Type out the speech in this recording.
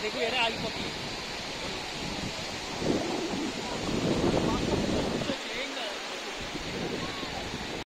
देखो यार आई पकी